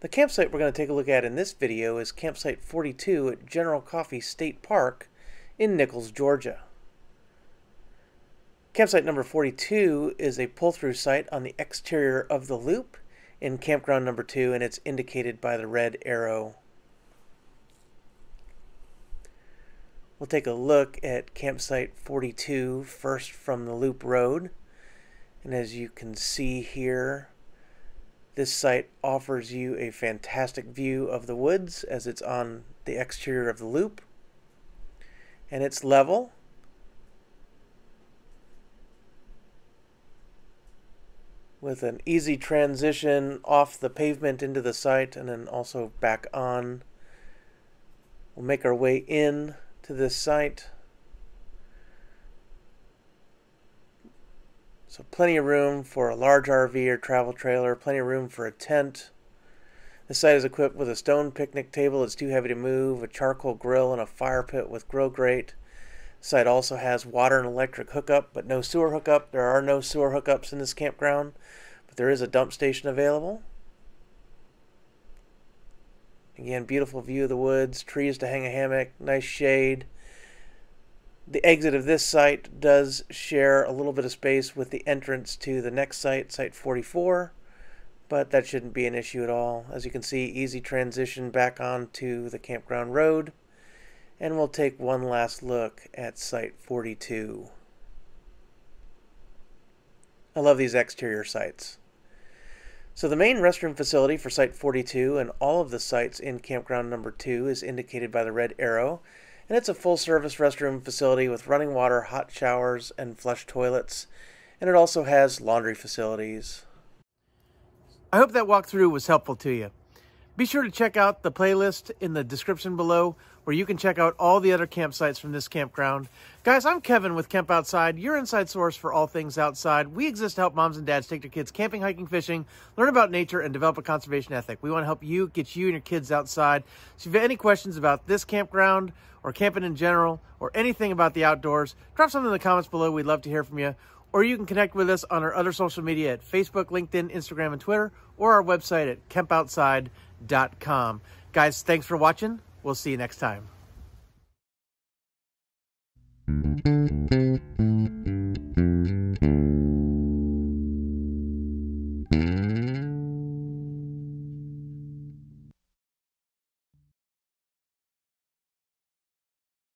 The campsite we're going to take a look at in this video is Campsite 42 at General Coffee State Park in Nicholls, Georgia. Campsite number 42 is a pull-through site on the exterior of the loop in campground number 2 and it's indicated by the red arrow. We'll take a look at campsite 42 first from the loop road and as you can see here this site offers you a fantastic view of the woods as it's on the exterior of the loop. And it's level. With an easy transition off the pavement into the site and then also back on. We'll make our way in to this site. So plenty of room for a large RV or travel trailer, plenty of room for a tent. The site is equipped with a stone picnic table that's too heavy to move, a charcoal grill, and a fire pit with grill grate. The site also has water and electric hookup, but no sewer hookup. There are no sewer hookups in this campground, but there is a dump station available. Again, beautiful view of the woods, trees to hang a hammock, nice shade. The exit of this site does share a little bit of space with the entrance to the next site, Site 44, but that shouldn't be an issue at all. As you can see, easy transition back onto the campground road. And we'll take one last look at Site 42. I love these exterior sites. So the main restroom facility for Site 42 and all of the sites in campground number 2 is indicated by the red arrow and it's a full service restroom facility with running water, hot showers, and flush toilets. And it also has laundry facilities. I hope that walkthrough was helpful to you. Be sure to check out the playlist in the description below where you can check out all the other campsites from this campground. Guys, I'm Kevin with Kemp Outside, your inside source for all things outside. We exist to help moms and dads take their kids camping, hiking, fishing, learn about nature, and develop a conservation ethic. We want to help you get you and your kids outside. So if you have any questions about this campground or camping in general or anything about the outdoors, drop something in the comments below. We'd love to hear from you. Or you can connect with us on our other social media at Facebook, LinkedIn, Instagram, and Twitter, or our website at kempoutside.com. Guys, thanks for watching. We'll see you next time.